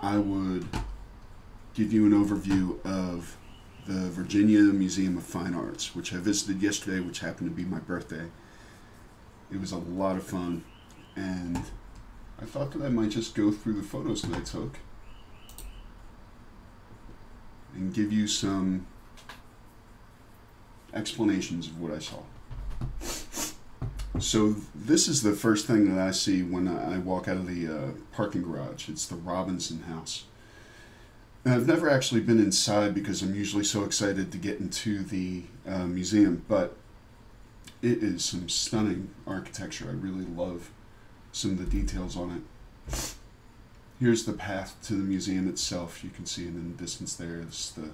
I would give you an overview of the Virginia Museum of Fine Arts, which I visited yesterday, which happened to be my birthday. It was a lot of fun, and I thought that I might just go through the photos that I took and give you some explanations of what I saw. So this is the first thing that I see when I walk out of the uh, parking garage. It's the Robinson House. And I've never actually been inside because I'm usually so excited to get into the uh, museum, but it is some stunning architecture. I really love some of the details on it. Here's the path to the museum itself. You can see it in the distance there. It's the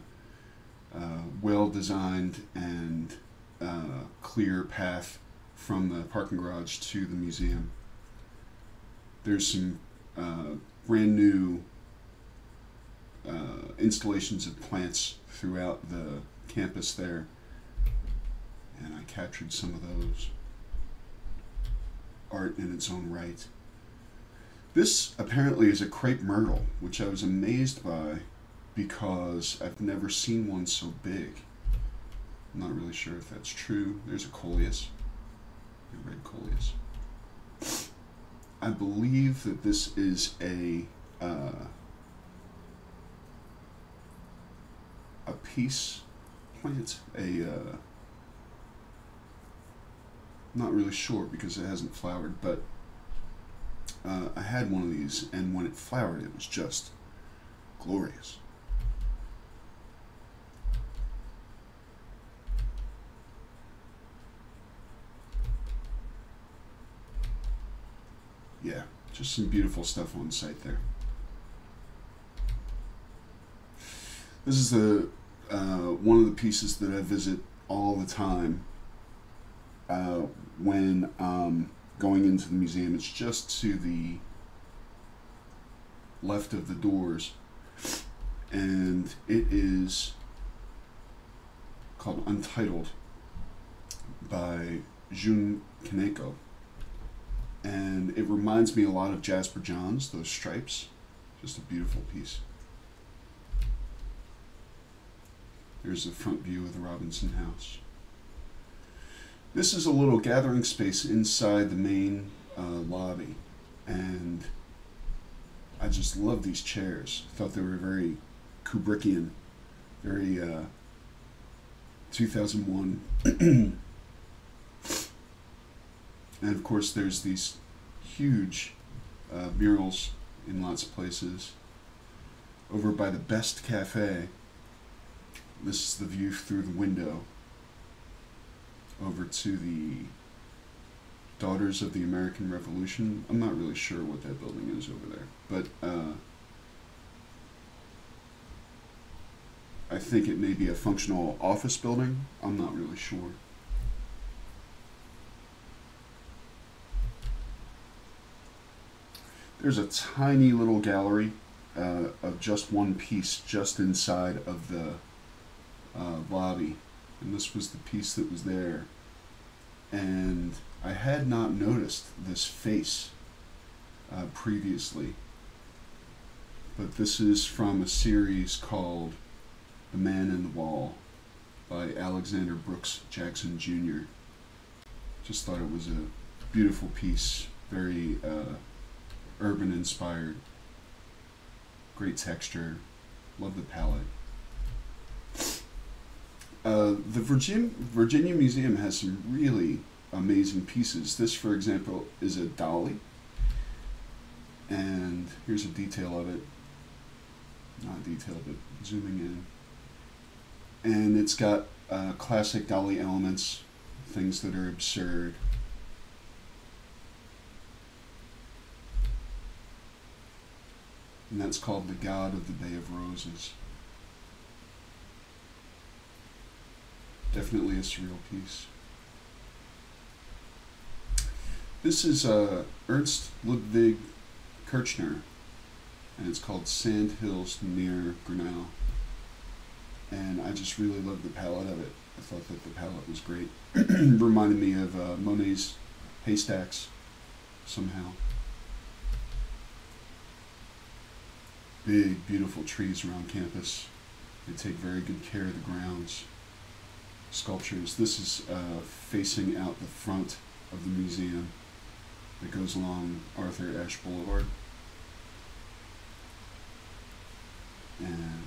uh, well designed and uh, clear path from the parking garage to the museum. There's some uh, brand new uh, installations of plants throughout the campus there, and I captured some of those. Art in its own right. This apparently is a crepe myrtle, which I was amazed by because I've never seen one so big. I'm not really sure if that's true. There's a coleus red coleus. I believe that this is a uh, a peace plant. A uh, not really sure because it hasn't flowered, but uh, I had one of these, and when it flowered, it was just glorious. Some beautiful stuff on site there. This is the uh, one of the pieces that I visit all the time uh, when um, going into the museum. It's just to the left of the doors, and it is called Untitled by Jun Kaneko and it reminds me a lot of Jasper Johns, those stripes. Just a beautiful piece. Here's the front view of the Robinson House. This is a little gathering space inside the main uh, lobby, and I just love these chairs. I thought they were very Kubrickian, very uh, 2001. And of course, there's these huge uh, murals in lots of places. Over by the Best Cafe, this is the view through the window over to the Daughters of the American Revolution. I'm not really sure what that building is over there, but uh, I think it may be a functional office building. I'm not really sure. There's a tiny little gallery uh, of just one piece just inside of the uh, lobby. And this was the piece that was there. And I had not noticed this face uh, previously. But this is from a series called The Man in the Wall by Alexander Brooks Jackson Jr. Just thought it was a beautiful piece, very uh, urban inspired. Great texture. Love the palette. Uh, the Virginia, Virginia Museum has some really amazing pieces. This, for example, is a Dalí. And here's a detail of it. Not detail, but zooming in. And it's got uh, classic Dalí elements, things that are absurd, and that's called The God of the Bay of Roses. Definitely a surreal piece. This is uh, Ernst Ludwig Kirchner, and it's called Sand Hills near Grinnell. And I just really love the palette of it. I thought that the palette was great. Reminded me of uh, Monet's Haystacks somehow. Big, beautiful trees around campus. They take very good care of the grounds. Sculptures. This is uh, facing out the front of the museum that goes along Arthur Ashe Boulevard. And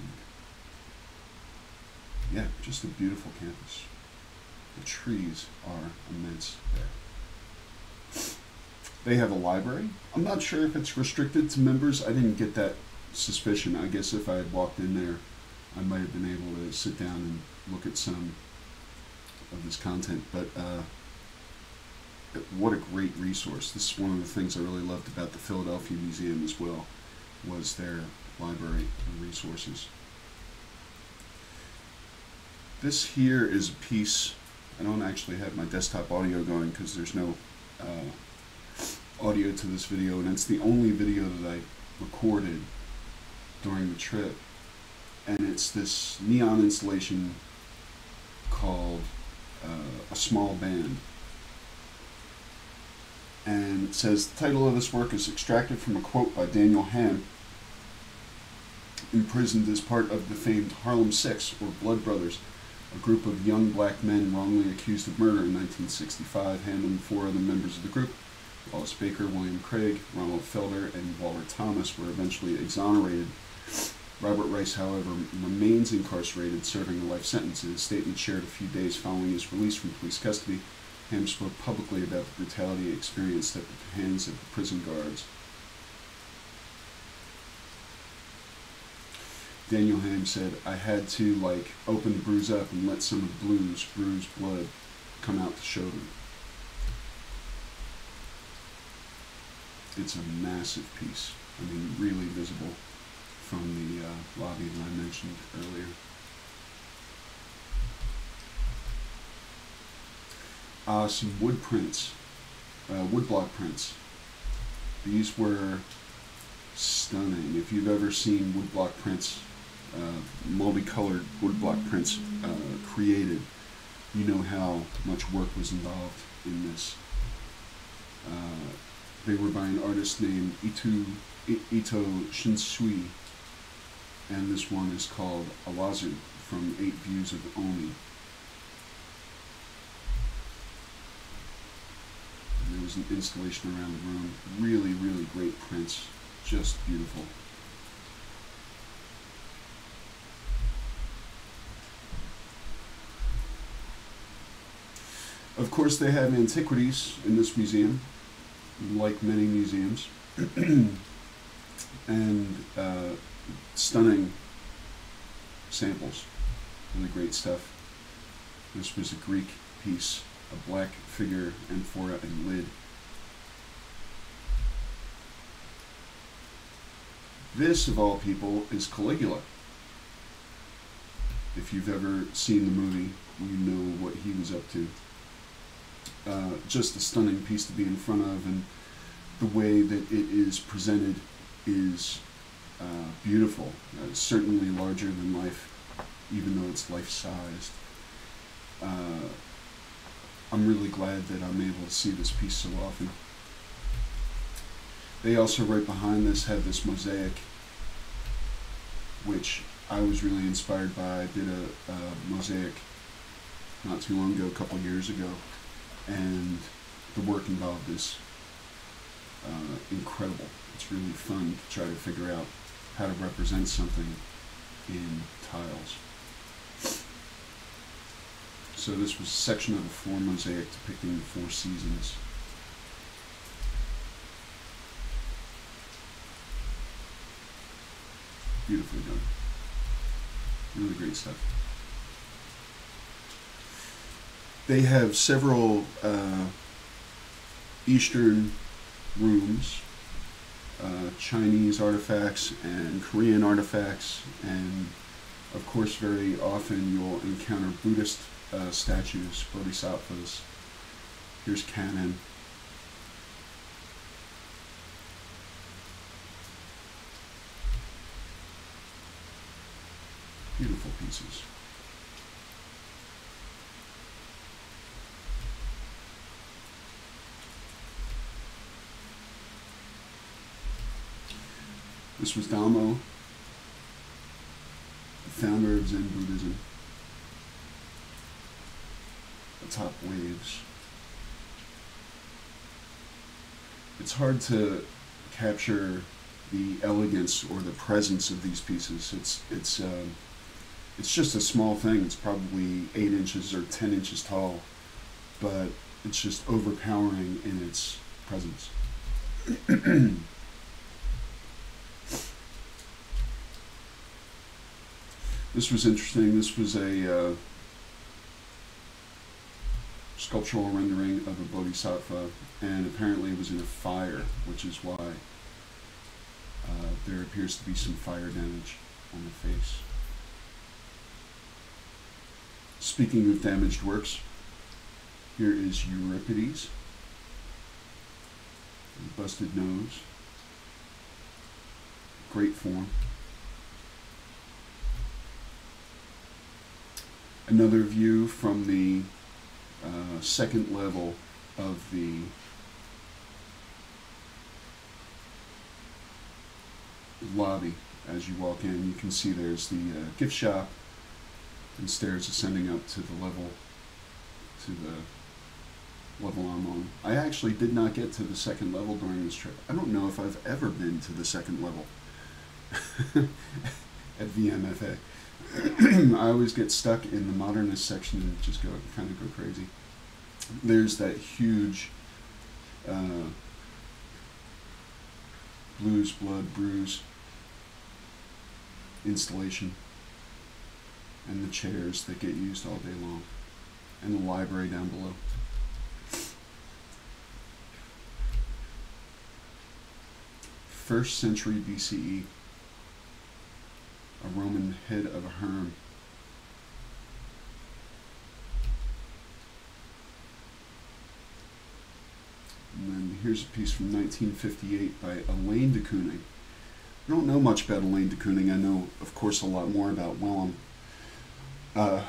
yeah, just a beautiful campus. The trees are immense there. They have a library. I'm not sure if it's restricted to members. I didn't get that suspicion. I guess if I had walked in there, I might have been able to sit down and look at some of this content. But uh, what a great resource! This is one of the things I really loved about the Philadelphia Museum as well, was their library and resources. This here is a piece. I don't actually have my desktop audio going because there's no uh, audio to this video, and it's the only video that I recorded during the trip. And it's this neon installation called uh, A Small Band. And it says the title of this work is extracted from a quote by Daniel Hamm, imprisoned as part of the famed Harlem Six, or Blood Brothers, a group of young black men wrongly accused of murder in 1965, Hamm and four other members of the group, Wallace Baker, William Craig, Ronald Felder, and Walter Thomas, were eventually exonerated. Robert Rice, however, remains incarcerated, serving a life sentence. In a statement shared a few days following his release from police custody, Hamm spoke publicly about the brutality experienced at the hands of the prison guards. Daniel Hamm said, I had to like open the bruise up and let some of the blues, bruised blood come out to show them. It's a massive piece. I mean, really visible from the uh, lobby that I mentioned earlier. Uh, some wood prints, uh, woodblock prints. These were stunning. If you've ever seen woodblock prints uh, multicolored woodblock prints uh, created, you know how much work was involved in this. Uh, they were by an artist named Itu, Ito Shinsui, and this one is called Awazu from Eight Views of Omi. And there was an installation around the room. Really, really great prints. Just beautiful. Of course, they have antiquities in this museum, like many museums, and uh, stunning samples. Really great stuff. This was a Greek piece, a black figure, amphora, and lid. This, of all people, is Caligula. If you've ever seen the movie, you know what he was up to. Uh, just a stunning piece to be in front of, and the way that it is presented is uh, beautiful. Uh, certainly larger than life, even though it's life sized. Uh, I'm really glad that I'm able to see this piece so often. They also, right behind this, have this mosaic, which I was really inspired by. I did a, a mosaic not too long ago, a couple years ago, and the work involved is uh, incredible. It's really fun to try to figure out how to represent something in tiles. So this was a section of a floor mosaic depicting the four seasons. Beautifully done. Really great stuff. They have several uh, Eastern rooms, uh, Chinese artifacts and Korean artifacts, and of course, very often you'll encounter Buddhist uh, statues, bodhisattvas. Here's Kannon. Beautiful pieces. This was Damo founder of Zen Buddhism. Atop waves. It's hard to capture the elegance or the presence of these pieces. It's it's uh, it's just a small thing. It's probably eight inches or ten inches tall, but it's just overpowering in its presence. this was interesting. This was a uh, sculptural rendering of a bodhisattva, and apparently it was in a fire, which is why uh, there appears to be some fire damage on the face. Speaking of damaged works, here is Euripides, busted nose, great form. Another view from the uh, second level of the lobby as you walk in. You can see there's the uh, gift shop and stairs ascending up to the level to the level I'm on. I actually did not get to the second level during this trip. I don't know if I've ever been to the second level at VMFA. I always get stuck in the modernist section and just go kind of go crazy. There's that huge uh, blues, blood, bruise installation and the chairs that get used all day long and the library down below. First century BCE, a Roman head of a herm. And then here's a piece from 1958 by Elaine de Kooning. I don't know much about Elaine de Kooning. I know, of course, a lot more about Willem. Uh,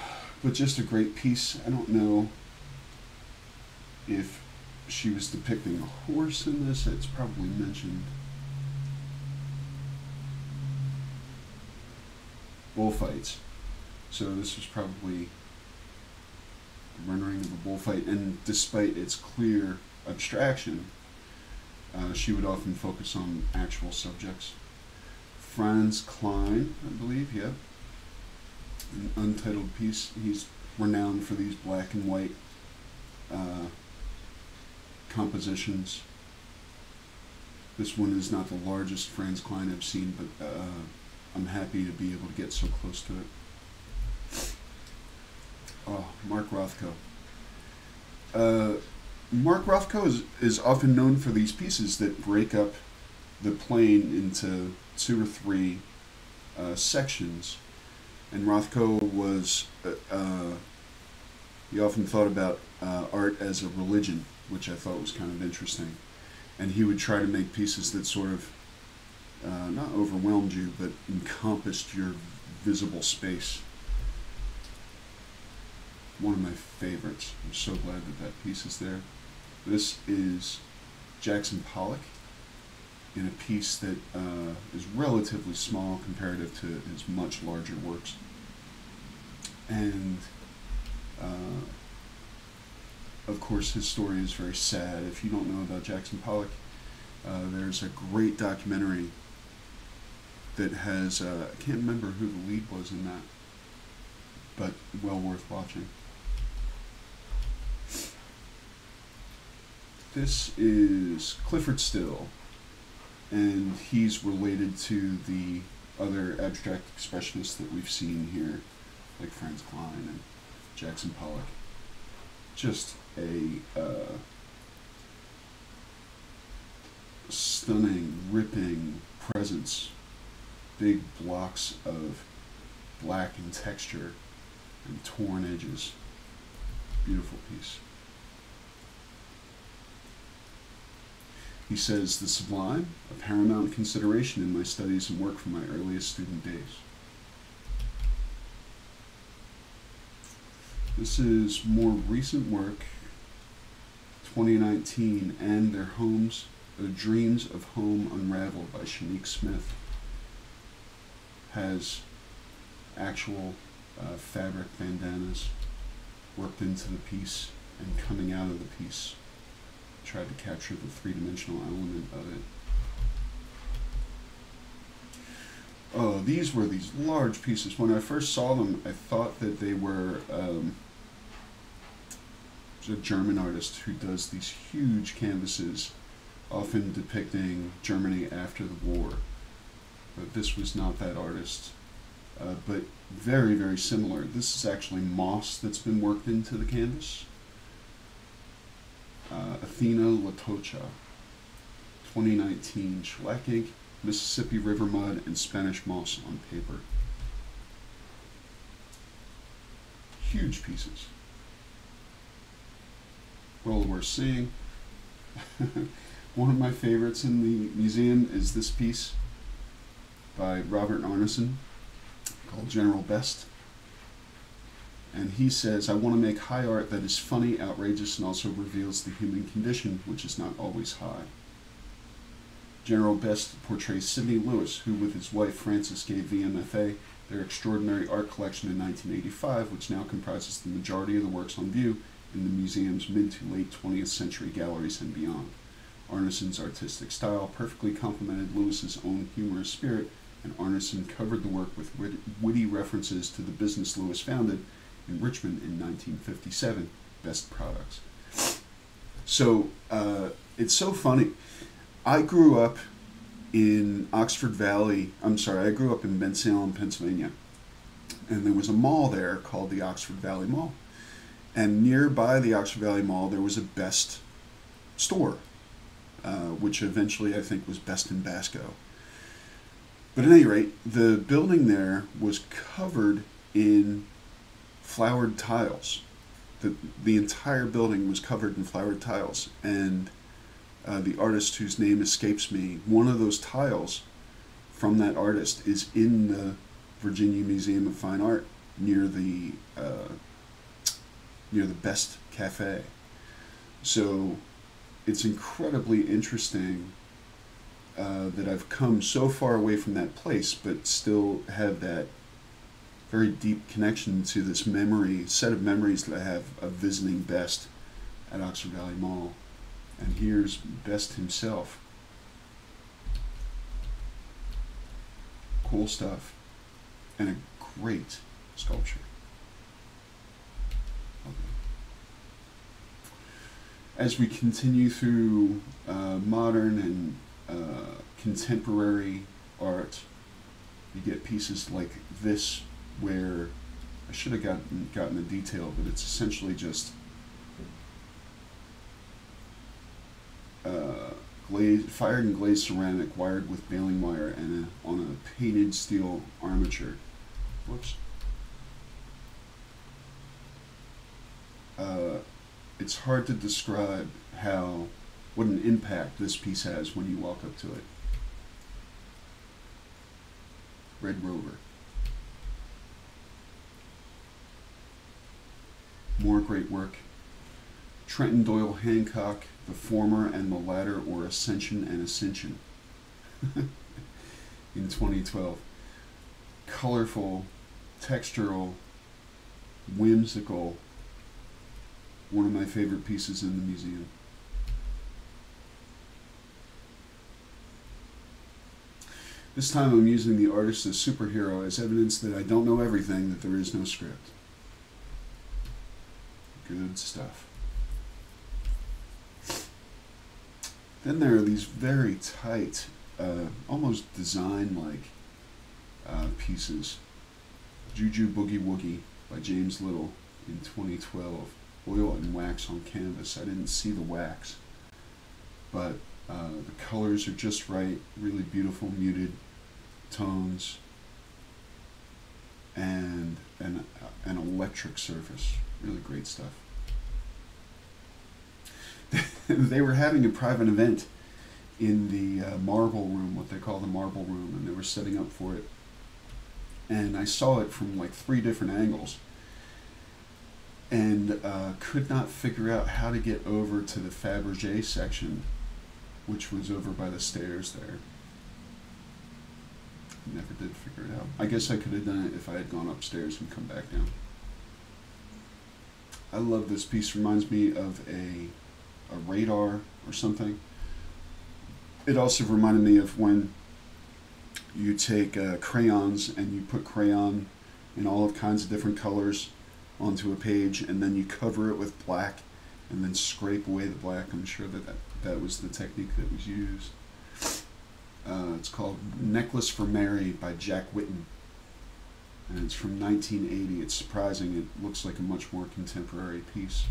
but just a great piece. I don't know if she was depicting a horse in this. It's probably mentioned. Bullfights. So this was probably a rendering of a bullfight. And despite its clear abstraction, uh, she would often focus on actual subjects. Franz Kline, I believe, yep. An untitled piece. He's renowned for these black and white uh, compositions. This one is not the largest Franz Kline I've seen, but uh, I'm happy to be able to get so close to it. Oh, Mark Rothko. Uh, Mark Rothko is, is often known for these pieces that break up the plane into two or three uh, sections. And Rothko was, uh, uh, he often thought about uh, art as a religion, which I thought was kind of interesting. And he would try to make pieces that sort of uh, not overwhelmed you, but encompassed your visible space. One of my favorites. I'm so glad that that piece is there. This is Jackson Pollock in a piece that uh, is relatively small comparative to his much larger works. And uh, of course, his story is very sad. If you don't know about Jackson Pollock, uh, there's a great documentary that has, uh, I can't remember who the lead was in that, but well worth watching. This is Clyfford Still, and he's related to the other abstract expressionists that we've seen here, like Franz Kline and Jackson Pollock. Just a uh, stunning, ripping presence. Big blocks of black in texture and torn edges. Beautiful piece. He says, the sublime, a paramount consideration in my studies and work from my earliest student days. This is more recent work, 2019, and Their Homes, The Dreams of Home Unraveled by Shinique Smith. Has actual uh, fabric bandanas worked into the piece and coming out of the piece. Tried to capture the three-dimensional element of it. Oh, these were these large pieces. When I first saw them, I thought that they were um, a German artist who does these huge canvases, often depicting Germany after the war. But this was not that artist. Uh, but very, very similar. This is actually moss that's been worked into the canvas. Uh, Athena LaTocha, 2019, shellac ink, Mississippi River mud, and Spanish moss on paper. Huge pieces. Well worth seeing. One of my favorites in the museum is this piece by Robert Arneson called General Best. And he says, I want to make high art that is funny, outrageous, and also reveals the human condition, which is not always high. General Best portrays Sidney Lewis, who with his wife Frances gave VMFA their extraordinary art collection in 1985, which now comprises the majority of the works on view in the museum's mid to late 20th century galleries and beyond. Arneson's artistic style perfectly complemented Lewis's own humorous spirit, and Arneson covered the work with witty references to the business Lewis founded in Richmond in 1957, Best Products. So uh, it's so funny I grew up in Oxford Valley. I'm sorry, I grew up in Bensalem, Pennsylvania. And there was a mall there called the Oxford Valley Mall. And nearby the Oxford Valley Mall, there was a Best store, uh, which eventually I think was Best in Basco. But at any rate, the building there was covered in flowered tiles. The, the entire building was covered in flowered tiles. And uh, the artist whose name escapes me, one of those tiles from that artist is in the Virginia Museum of Fine Art near the uh, near the Best Cafe. So it's incredibly interesting uh, that I've come so far away from that place, but still have that very deep connection to this memory set of memories that I have of visiting Best at Oxford Valley Mall. And here's Best himself. Cool stuff. And a great sculpture. As we continue through uh, modern and uh, contemporary art, you get pieces like this where I should have gotten gotten the detail, but it's essentially just uh, glazed, fired and glazed ceramic wired with baling wire and a, on a painted steel armature. Whoops. Uh, it's hard to describe how what an impact this piece has when you walk up to it. Red Rover. More great work. Trenton Doyle Hancock the former and the latter, or Ascension and Ascension, in 2012. Colorful, textural, whimsical, one of my favorite pieces in the museum. This time I'm using the artist as superhero as evidence that I don't know everything, that there is no script. Good stuff. Then there are these very tight, uh, almost design-like uh, pieces. Juju Boogie Woogie by James Little in 2012. Oil and wax on canvas. I didn't see the wax, but uh, the colors are just right. Really beautiful muted tones and an, an electric surface. Really great stuff. they were having a private event in the uh, marble room, what they call the marble room, and they were setting up for it. And I saw it from like three different angles and uh, could not figure out how to get over to the Fabergé section, which was over by the stairs there. Never did figure it out. I guess I could have done it if I had gone upstairs and come back down. I love this piece. Reminds me of a a radar or something. It also reminded me of when you take uh, crayons and you put crayon in all of kinds of different colors onto a page and then you cover it with black and then scrape away the black. I'm sure that that, that was the technique that was used. Uh, it's called Necklace for Mary by Jack Whitten. And it's from 1980. It's surprising. It looks like a much more contemporary piece.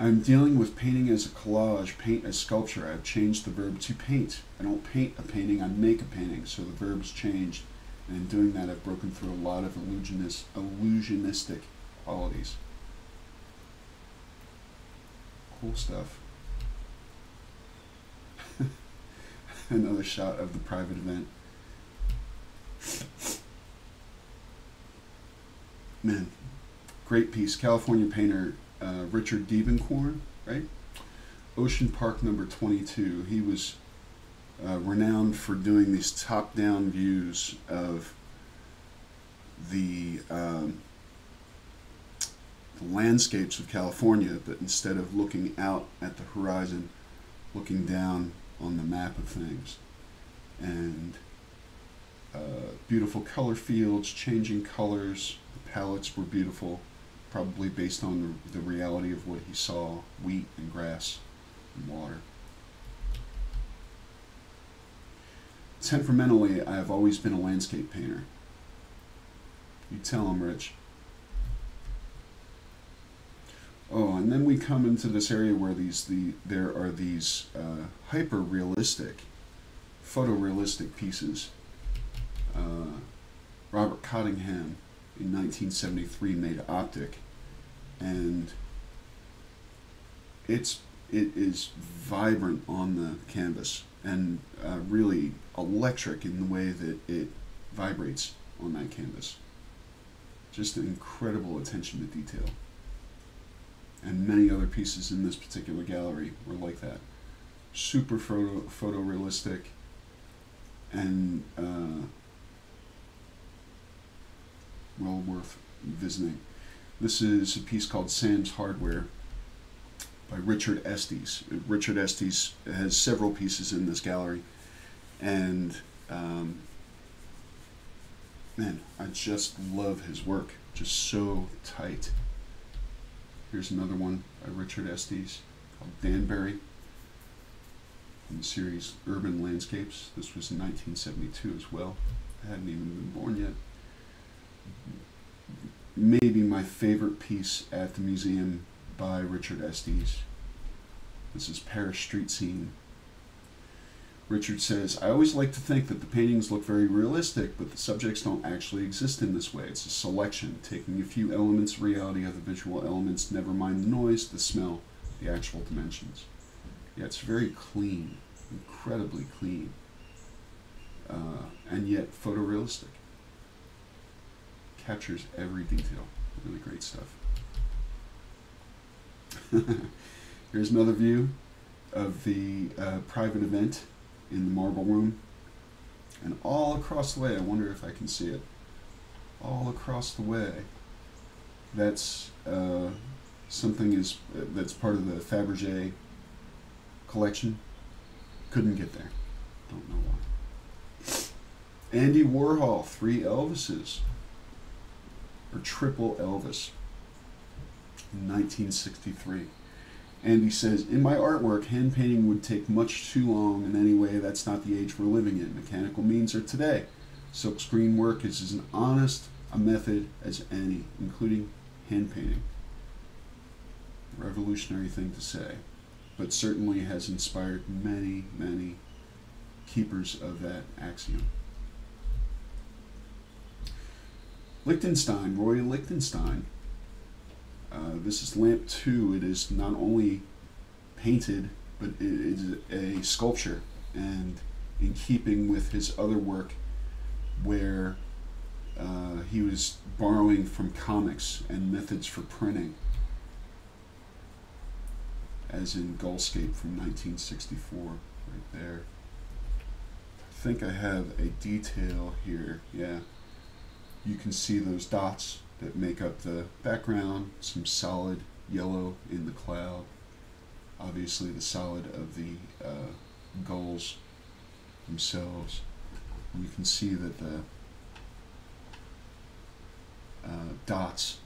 I'm dealing with painting as a collage, paint as sculpture. I've changed the verb to paint. I don't paint a painting, I make a painting, so the verb's changed. And in doing that, I've broken through a lot of illusionist, illusionistic qualities. Cool stuff. Another shot of the private event. Man, great piece. California painter uh, Richard Diebenkorn, right? Ocean Park number 22. He was uh, renowned for doing these top down views of the, um, the landscapes of California, but instead of looking out at the horizon, looking down on the map of things. And uh, beautiful color fields, changing colors, the palettes were beautiful probably based on the, the reality of what he saw wheat and grass and water. Temperamentally, I have always been a landscape painter. You tell him, Rich. Oh, and then we come into this area where these the there are these uh, hyper realistic, photorealistic pieces. Uh, Robert Cottingham in 1973 made Optic, and it's it is vibrant on the canvas and uh, really electric in the way that it vibrates on that canvas. Just an incredible attention to detail. And many other pieces in this particular gallery were like that. Super photo photorealistic and uh, well worth visiting. This is a piece called Sam's Hardware by Richard Estes. Richard Estes has several pieces in this gallery, and um, man, I just love his work. Just so tight. Here's another one by Richard Estes called Danbury in the series Urban Landscapes. This was in 1972 as well. I hadn't even been born yet maybe my favorite piece at the museum by Richard Estes. This is Paris Street Scene. Richard says, I always like to think that the paintings look very realistic, but the subjects don't actually exist in this way. It's a selection, taking a few elements of reality of the visual elements, never mind the noise, the smell, the actual dimensions. Yeah, it's very clean, incredibly clean, uh, and yet photorealistic captures every detail. Really great stuff. Here's another view of the uh, private event in the marble room. And all across the way, I wonder if I can see it. All across the way, that's uh, something is uh, that's part of the Fabergé collection. Couldn't get there. Don't know why. Andy Warhol, three Elvises or Triple Elvis in 1963. And he says, In my artwork, hand painting would take much too long, and anyway, that's not the age we're living in. Mechanical means are today. Silkscreen work is as honest a method as any, including hand painting. Revolutionary thing to say, but certainly has inspired many, many keepers of that axiom. Lichtenstein, Roy Lichtenstein. Uh, this is lamp two. It is not only painted, but it is a sculpture, and in keeping with his other work, where uh, he was borrowing from comics and methods for printing, as in Gullscape from 1964, right there. I think I have a detail here. Yeah. You can see those dots that make up the background, some solid yellow in the cloud. Obviously, the solid of the uh, gulls themselves. You can see that the uh, dots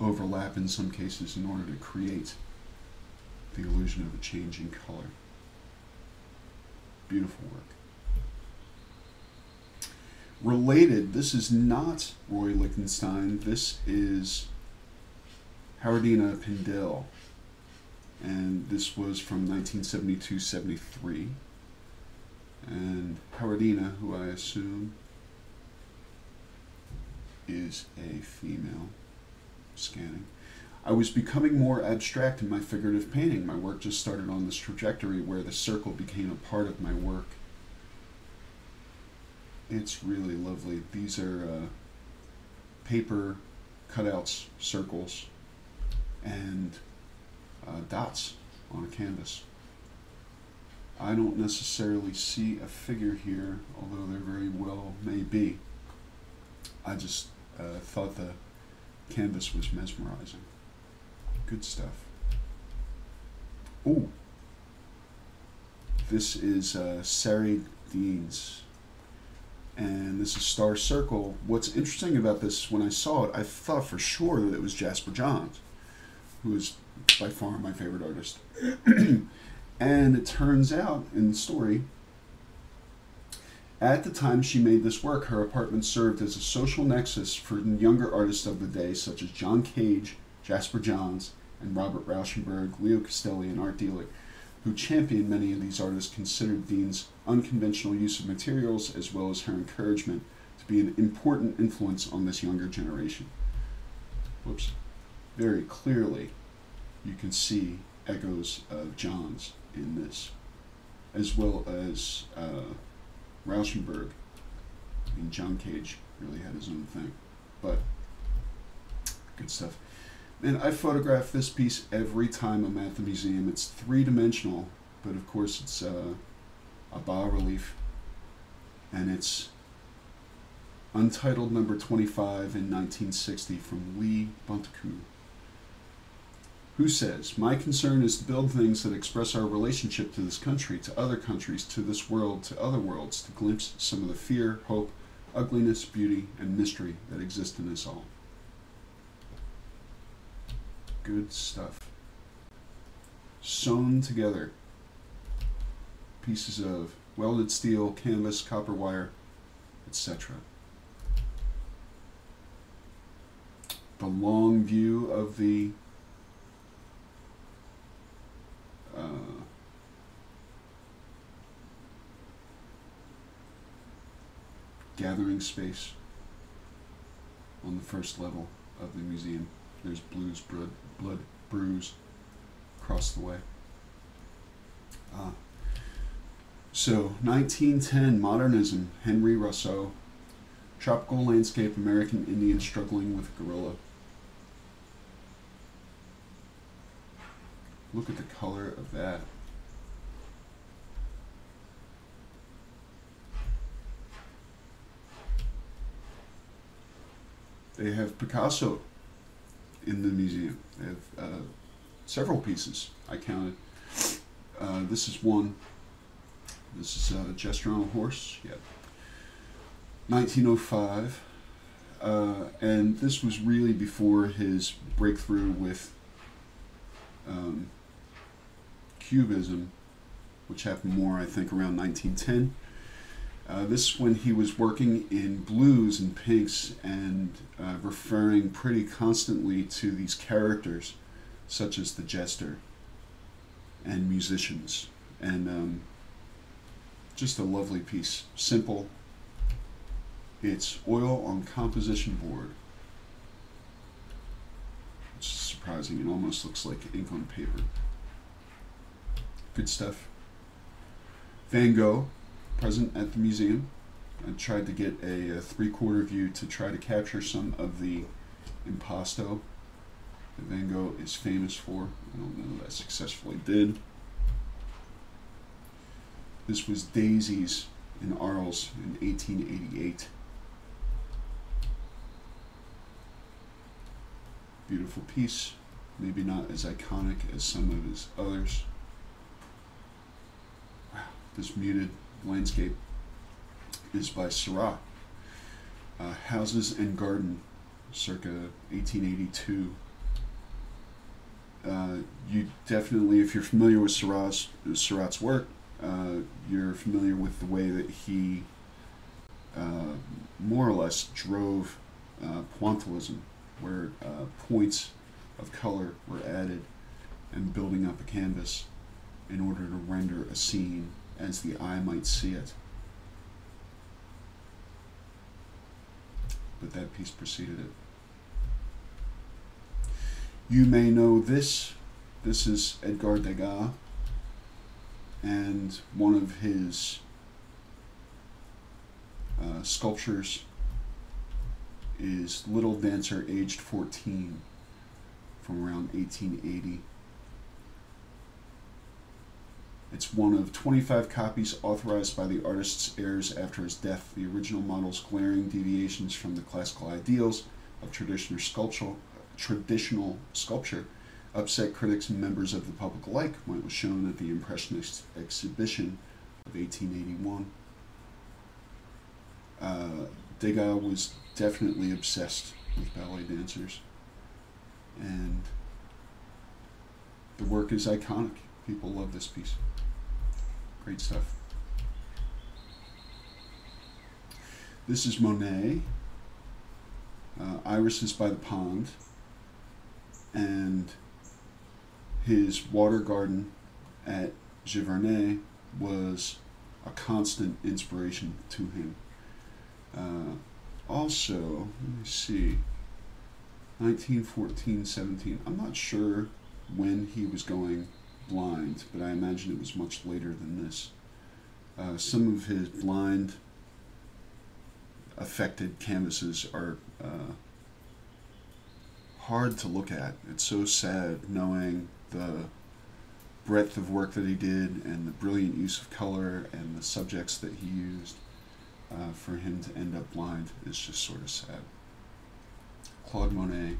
overlap in some cases in order to create the illusion of a changing color. Beautiful work. Related, this is not Roy Lichtenstein, this is Howardena Pindell, and this was from 1972 73. And Howardena, who I assume is a female, scanning. I was becoming more abstract in my figurative painting. My work just started on this trajectory where the circle became a part of my work. It's really lovely. These are uh, paper cutouts, circles, and uh, dots on a canvas. I don't necessarily see a figure here, although there very well may be. I just uh, thought the canvas was mesmerizing. Good stuff. Oh, this is uh, Sari Dienes, and this is Star Circle. What's interesting about this, when I saw it, I thought for sure that it was Jasper Johns, who is by far my favorite artist. and it turns out in the story at the time she made this work, her apartment served as a social nexus for younger artists of the day, such as John Cage, Jasper Johns, and Robert Rauschenberg, Leo Castelli, and Art Deilich, who championed many of these artists, considered Dienes's unconventional use of materials as well as her encouragement to be an important influence on this younger generation. Whoops. Very clearly, you can see echoes of Johns in this, as well as. Uh, Rauschenberg. I mean, John Cage really had his own thing. But, good stuff. And I photograph this piece every time I'm at the museum. It's three dimensional, but of course it's uh, a bas relief. And it's Untitled number 25 in 1960 from Lee Bontecou who says, My concern is to build things that express our relationship to this country, to other countries, to this world, to other worlds, to glimpse some of the fear, hope, ugliness, beauty, and mystery that exist in us all. Good stuff. Sewn together. Pieces of welded steel, canvas, copper wire, etc. The long view of the uh, gathering space on the first level of the museum. There's blues, blood, blood brews across the way. Uh, so, 1910, modernism, Henry Rousseau, tropical landscape, American Indian struggling with gorilla. Look at the color of that. They have Picasso in the museum. They have uh, several pieces. I counted. Uh, this is one. This is a Jester on a Horse. Yeah. 1905. Uh, and this was really before his breakthrough with um, Cubism, which happened more, I think, around 1910. Uh, this when he was working in blues and pinks and uh, referring pretty constantly to these characters, such as the jester and musicians. And um, just a lovely piece. Simple. It's oil on composition board. It's surprising. It almost looks like ink on paper. Good stuff. Van Gogh, present at the museum. I tried to get a, a three quarter view to try to capture some of the impasto that Van Gogh is famous for. I don't know that I successfully did. This was Daisies in Arles in 1888. Beautiful piece, maybe not as iconic as some of his others. Wow, this muted landscape is by Seurat. Uh, Houses and Garden, circa 1882. Uh, you definitely, if you're familiar with Seurat's, Seurat's work, uh, you're familiar with the way that he uh, more or less drove uh, pointillism, where uh, points of color were added and building up a canvas in order to render a scene as the eye might see it. But that piece preceded it. You may know this. This is Edgar Degas, and one of his uh, sculptures is Little Dancer, aged 14, from around 1880. It's one of 25 copies authorized by the artist's heirs after his death. The original model's glaring deviations from the classical ideals of traditional sculpture, traditional sculpture upset critics and members of the public alike when it was shown at the Impressionist exhibition of 1881. Uh, Degas was definitely obsessed with ballet dancers, and the work is iconic. People love this piece. Great stuff. This is Monet. Uh, Irises by the Pond. And his water garden at Giverny was a constant inspiration to him. Uh, also, let me see, 1914 17. I'm not sure when he was going blind, but I imagine it was much later than this. Uh, some of his blind affected canvases are uh, hard to look at. It's so sad knowing the breadth of work that he did and the brilliant use of color and the subjects that he used. Uh, for him to end up blind is just sort of sad. Claude Monet,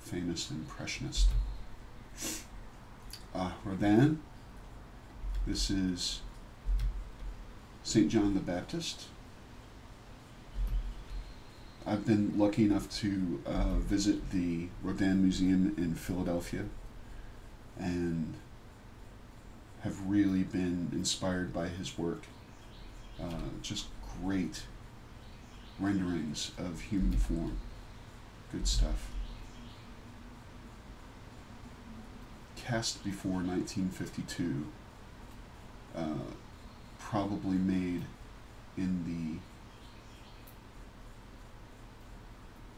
famous impressionist. Uh, Rodin, this is St. John the Baptist. I've been lucky enough to uh, visit the Rodin Museum in Philadelphia and have really been inspired by his work. Uh, just great renderings of human form. Good stuff. Cast before 1952, uh, probably made in the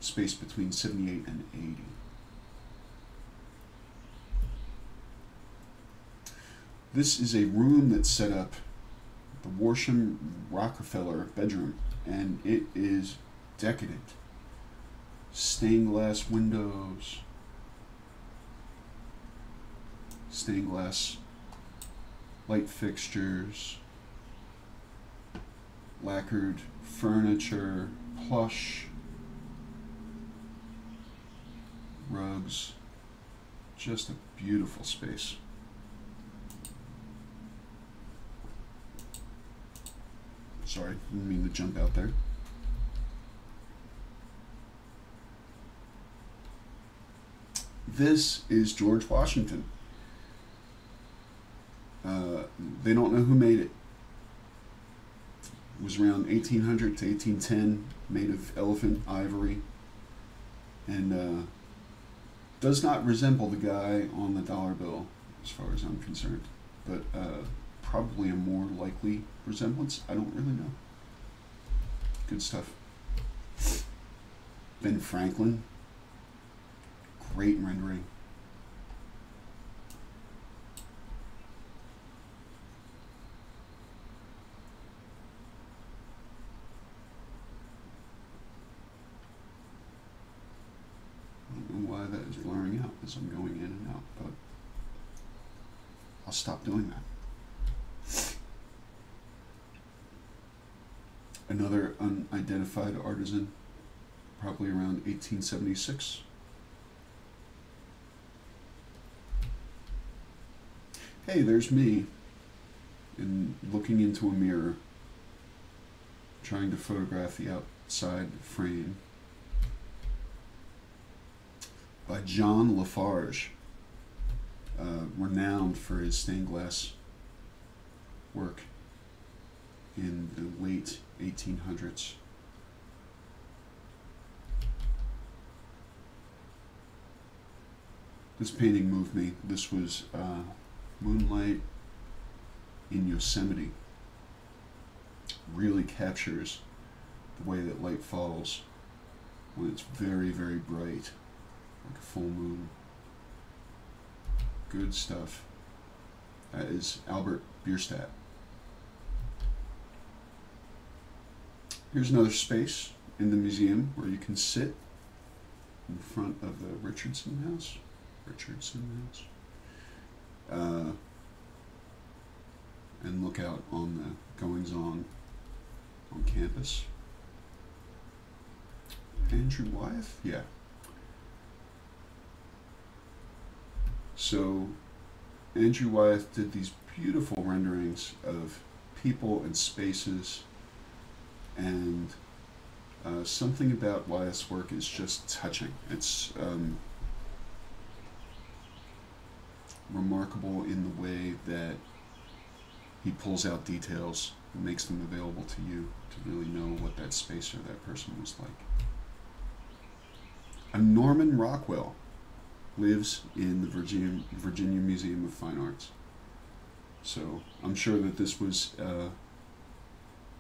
space between 78 and 80. This is a room that's set up the Worsham Rockefeller bedroom, and it is decadent. Stained glass windows, stained glass light fixtures, lacquered furniture, plush rugs. Just a beautiful space. Sorry, didn't mean to jump out there. This is George Washington. Uh, they don't know who made it. It was around 1800 to 1810, made of elephant ivory, and uh, does not resemble the guy on the dollar bill, as far as I'm concerned. But uh, probably a more likely resemblance. I don't really know. Good stuff. Ben Franklin. Great rendering. I don't know why that is blurring out as I'm going in and out, but I'll stop doing that. Another unidentified artisan, probably around 1876. Hey, there's me, in looking into a mirror, trying to photograph the outside frame by John La Farge, uh, renowned for his stained glass work in the late 1800s. This painting moved me. This was uh, Moonlight in Yosemite. Really captures the way that light falls when it's very, very bright, like a full moon. Good stuff. That is Albert Bierstadt. Here's another space in the museum where you can sit in front of the Richardson House. Richardson House. Uh, and look out on the goings on on campus. Andrew Wyeth? Yeah. So, Andrew Wyeth did these beautiful renderings of people and spaces, and uh, something about Wyeth's work is just touching. It's um, remarkable in the way that he pulls out details and makes them available to you to really know what that space or that person was like. A Norman Rockwell lives in the Virginia, Virginia Museum of Fine Arts. So I'm sure that this was a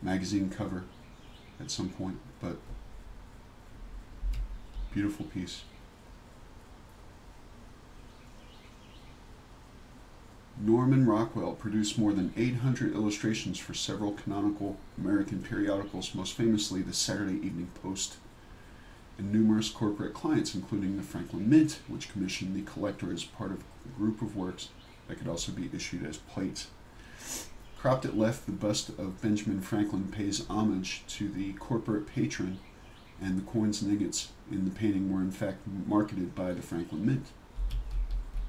magazine cover at some point, but beautiful piece. Norman Rockwell produced more than 800 illustrations for several canonical American periodicals, most famously the Saturday Evening Post, and numerous corporate clients, including the Franklin Mint, which commissioned the collector as part of a group of works that could also be issued as plates. Cropped at left, the bust of Benjamin Franklin pays homage to the corporate patron, and the coins and ingots in the painting were in fact marketed by the Franklin Mint.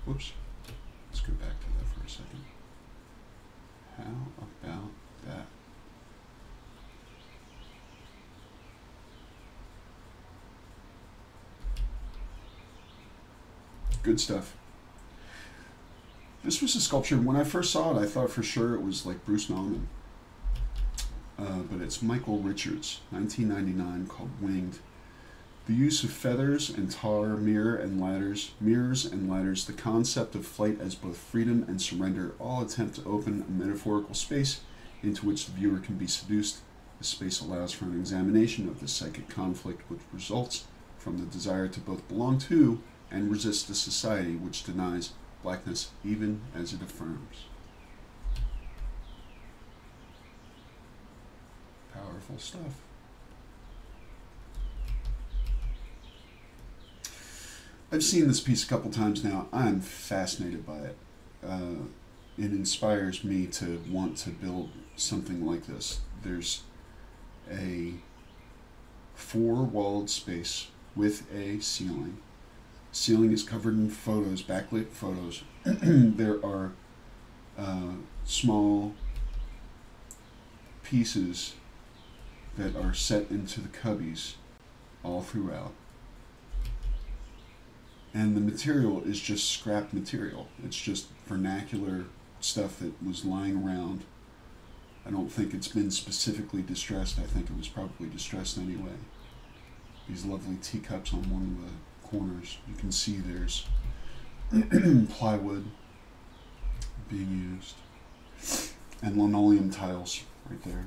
Whoops. Let's go back to that for a second. How about that? Good stuff. This was a sculpture. When I first saw it, I thought for sure it was like Bruce Nauman. Uh, but it's Michael Richards, 1999, called Winged. The use of feathers and tar, mirror and ladders, mirrors and ladders, the concept of flight as both freedom and surrender all attempt to open a metaphorical space into which the viewer can be seduced. The space allows for an examination of the psychic conflict which results from the desire to both belong to and resist a society which denies blackness even as it affirms. Powerful stuff. I've seen this piece a couple times now. I'm fascinated by it. Uh, it inspires me to want to build something like this. There's a four walled space with a ceiling. Ceiling is covered in photos, backlit photos. there are uh, small pieces that are set into the cubbies all throughout and the material is just scrap material. It's just vernacular stuff that was lying around. I don't think it's been specifically distressed. I think it was probably distressed anyway. These lovely teacups on one of the corners. You can see there's plywood being used and linoleum tiles right there.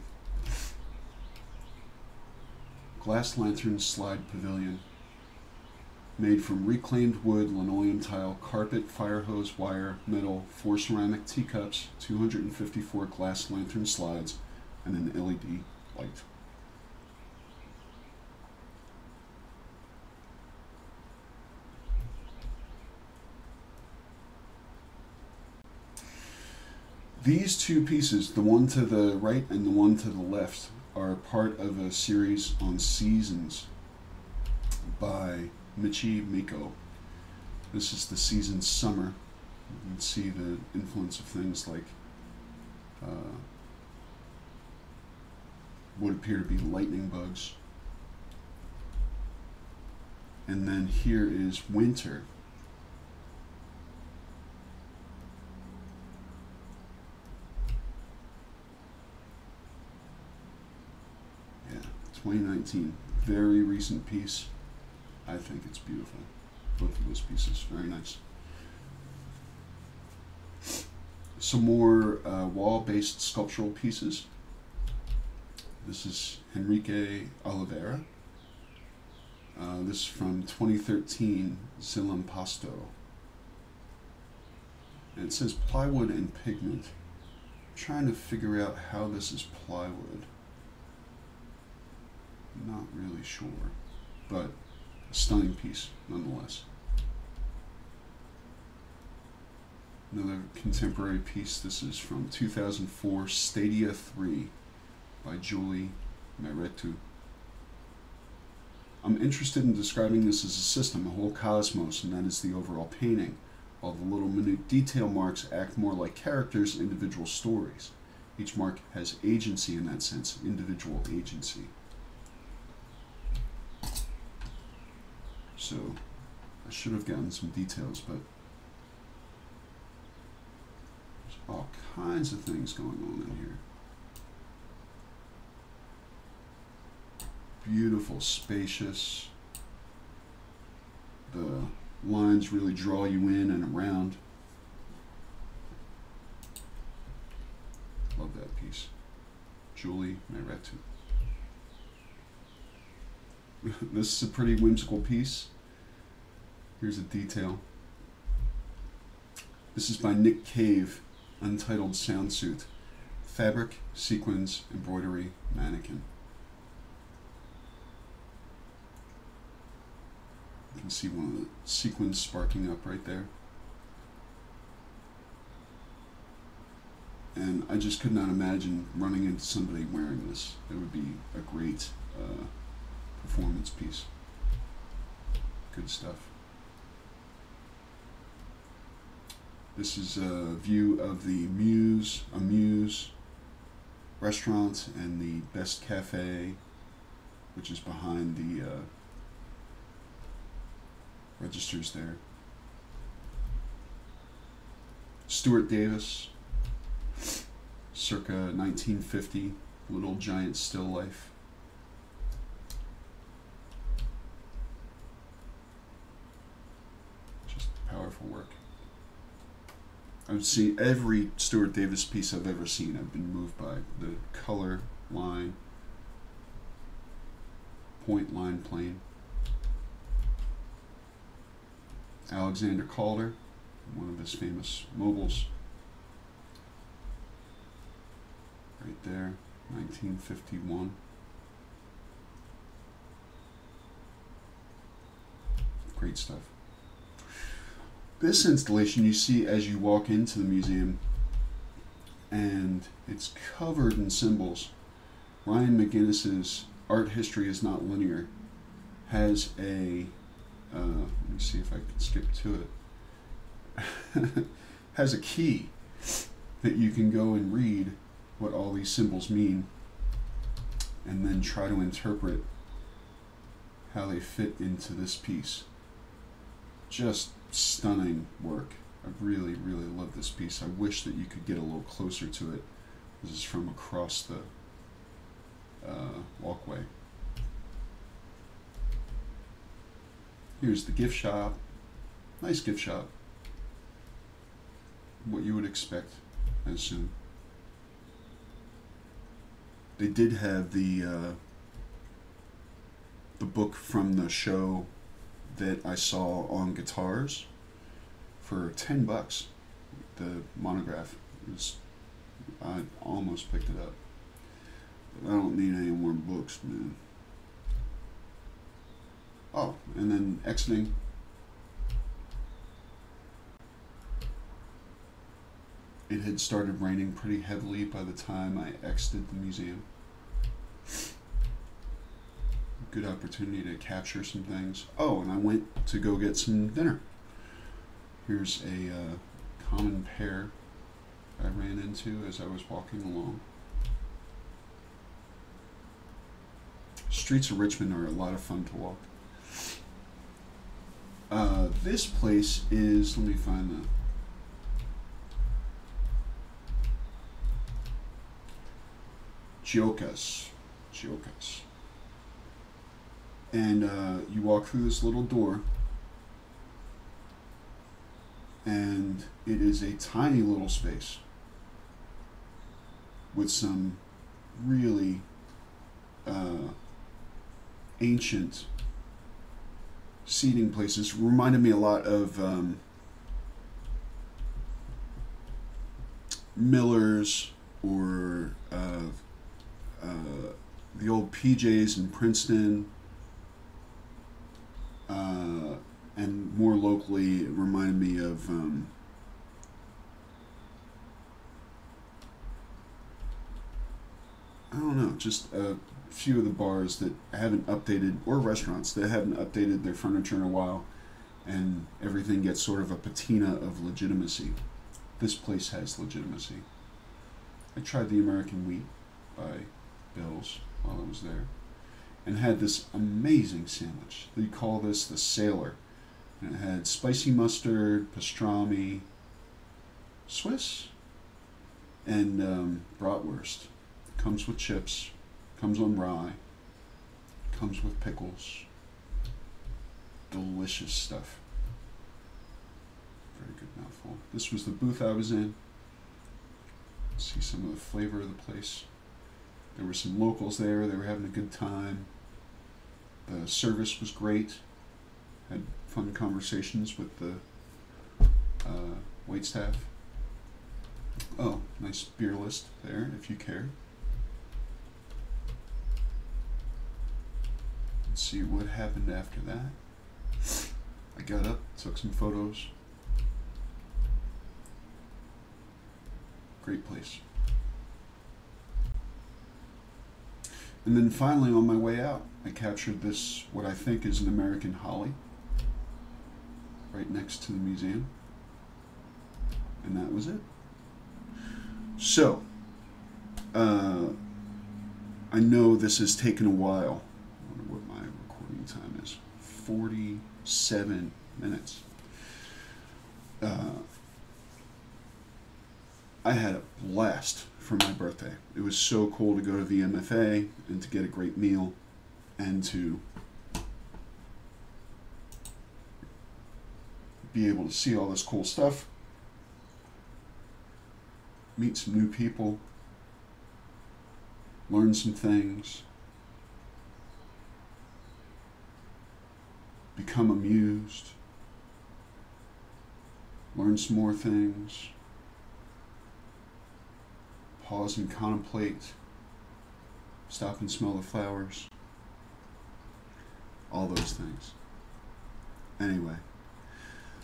Glass lantern slide pavilion made from reclaimed wood, linoleum tile, carpet, fire hose, wire, metal, four ceramic teacups, 254 glass lantern slides, and an LED light. These two pieces, the one to the right and the one to the left, are part of a series on seasons by Michi Meko. This is the season summer. You can see the influence of things like uh, what appear to be lightning bugs. And then here is winter. Yeah, 2019. Very recent piece. I think it's beautiful. Both of those pieces, very nice. Some more uh, wall-based sculptural pieces. This is Henrique Oliveira. Uh, this is from 2013, Xilempasto. And it says plywood and pigment. I'm trying to figure out how this is plywood. Not really sure, but a stunning piece nonetheless. Another contemporary piece. This is from 2004, Stadia 3 by Julie Mehretu. I'm interested in describing this as a system, a whole cosmos, and that is the overall painting, while the little minute detail marks act more like characters, individual stories. Each mark has agency in that sense, individual agency. So, I should have gotten some details, but there's all kinds of things going on in here. beautiful, spacious. The lines really draw you in and around. Love that piece. Julie Mehretu. this is a pretty whimsical piece. Here's a detail. This is by Nick Cave, Untitled Sound Suit. Fabric, sequins, embroidery, mannequin. You can see one of the sequins sparking up right there. And I just could not imagine running into somebody wearing this. It would be a great uh, performance piece. Good stuff. This is a view of the Muse, Amuse restaurant and the Best Cafe, which is behind the uh, registers there. Stuart Davis, circa 1950, Little Giant Still Life. Just powerful work. I've seen every Stuart Davis piece I've ever seen. I've been moved by the color, line, point, line, plane. Alexander Calder, one of his famous mobiles. Right there, 1951. Great stuff. This installation you see as you walk into the museum, and it's covered in symbols. Ryan McGinness's Art History is Not Linear has a uh, let me see if I can skip to it, has a key that you can go and read what all these symbols mean and then try to interpret how they fit into this piece. Just stunning work. I really, really love this piece. I wish that you could get a little closer to it. This is from across the uh, walkway. Here's the gift shop. Nice gift shop. What you would expect, I assume. They did have the uh, the book from the show that I saw on guitars for ten bucks. The monograph was I almost picked it up. But I don't need any more books, man. Oh, and then exiting. It had started raining pretty heavily by the time I exited the museum. Good opportunity to capture some things. Oh, and I went to go get some dinner. Here's a uh, common pair I ran into as I was walking along. Streets of Richmond are a lot of fun to walk. Uh, this place is, let me find the. Chiocca's. Chiocca's. And uh, you walk through this little door, and it is a tiny little space with some really uh, ancient seating places. Reminded me a lot of um, Miller's or uh, uh, the old PJs in Princeton. Uh, and more locally, it reminded me of um, I don't know, just a few of the bars that haven't updated, or restaurants that haven't updated their furniture in a while, and everything gets sort of a patina of legitimacy. This place has legitimacy. I tried the American Wheat by Bill's while I was there, and had this amazing sandwich. They call this the Sailor. And it had spicy mustard, pastrami, Swiss, and um, bratwurst. Comes with chips, comes on rye, comes with pickles. Delicious stuff. Very good mouthful. This was the booth I was in. See some of the flavor of the place. There were some locals there. They were having a good time. The service was great. Had fun conversations with the uh, wait staff. Oh, nice beer list there, if you care. Let's see what happened after that. I got up, took some photos. Great place. And then finally, on my way out, I captured this, what I think is an American holly, right next to the museum. And that was it. So, uh, I know this has taken a while I wonder what my recording time is 47 minutes. Uh, I had a blast for my birthday. It was so cool to go to the MFA and to get a great meal and to be able to see all this cool stuff, meet some new people, learn some things. become amused, learn some more things, pause and contemplate, stop and smell the flowers, all those things. Anyway,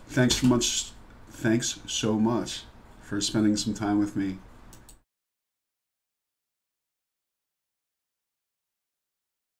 thanks for much thanks so much for spending some time with me